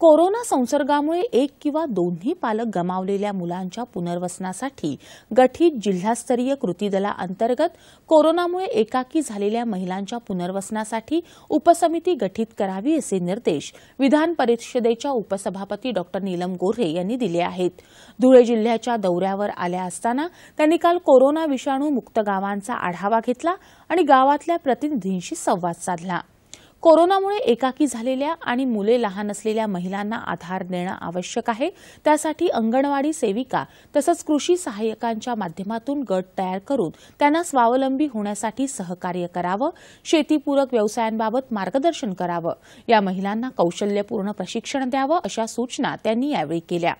Corona संसर्गामुळे एक किंवा दोन्ही पालक गमावलेल्या मुलांच्या पुनर्वसनासाठी गठीत जिल्हास्तरीय कृती दलाअंतर्गत कोरोनामुळे एकाकी झालेल्या महिलांच्या पुनर्वसनासाठी उपसमिती गठीत करावी असे निर्देश विधान परिषदेच्या उपसभापती डॉ. नीलम गोऱ्हे यांनी दिले आहेत. धुळे जिल्ह्याच्या दौऱ्यावर आल्या असताना त्यांनी काल कोरोना विषाणू मुक्त गावांचा आढावा घेतला आणि गावातल्या प्रतिनिधींशी संवाद साधला. कोरोनामुळे एकाकी झालेल्या आणि मुले लहान असलेल्या महिलांना आधार देणं आवश्यक आहे. त्यासाठी अंगणवाडी सेविका तसंच कृषी सहाय्यकांच्या माध्यमातून गट तयार करून त्यांना स्वावलंबी होण्यासाठी सहकार्य करावं शेतीपूरक व्यवसायांबाबत मार्गदर्शन करावं. या महिलांना कौशल्यपूर्ण प्रशिक्षण द्यावं अशा सूचना त्यांनी यावेळी केल्या.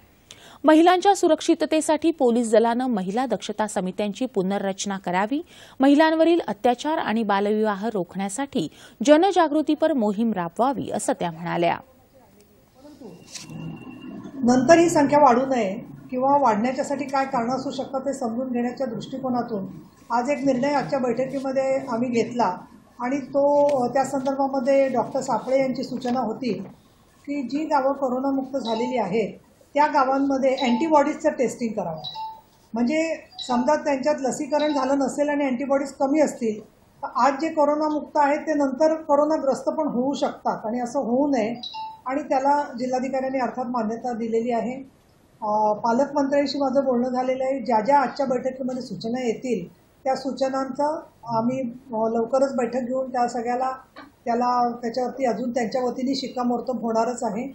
महिलांच्या सुरक्षिततेसाठी पोलीस दलानं महिला दक्षता समित्यांची पुनर्रचना करावी महिलांवरील अत्याचार आणि बालविवाह रोखण्यासाठी जनजागृतीपर मोहीम राबवावी असं त्या म्हणाल्या. नंतर ही संख्या वाढू नये किंवा वाढण्याच्यासाठी काय कारणं असू शकतात ते समजून घेण्याच्या दृष्टिकोनातून आज एक निर्णय आजच्या बैठकीमध्ये आम्ही घेतला आणि तो त्या संदर्भामध्ये डॉक्टर सापळे यांची सूचना होती की जी गावं कोरोनामुक्त झालेली आहेत त्या गावांमध्ये अँटीबॉडीजचं टेस्टिंग करावं. म्हणजे समजा त्यांच्यात लसीकरण झालं नसेल आणि अँटीबॉडीज कमी असतील तर आज जे कोरोनामुक्त आहेत ते नंतर कोरोनाग्रस्त पण होऊ शकतात आणि असं होऊ नये. आणि त्याला जिल्हाधिकाऱ्यांनी अर्थात मान्यता दिलेली आहे. पालकमंत्र्यांशी माझं बोलणं झालेलं आहे. ज्या ज्या आजच्या बैठकीमध्ये सूचना येतील त्या सूचनांचं आम्ही लवकरच बैठक घेऊन त्या सगळ्याला त्याला त्याच्यावरती अजून त्यांच्या वतीने शिक्कामोर्तब होणारच आहे.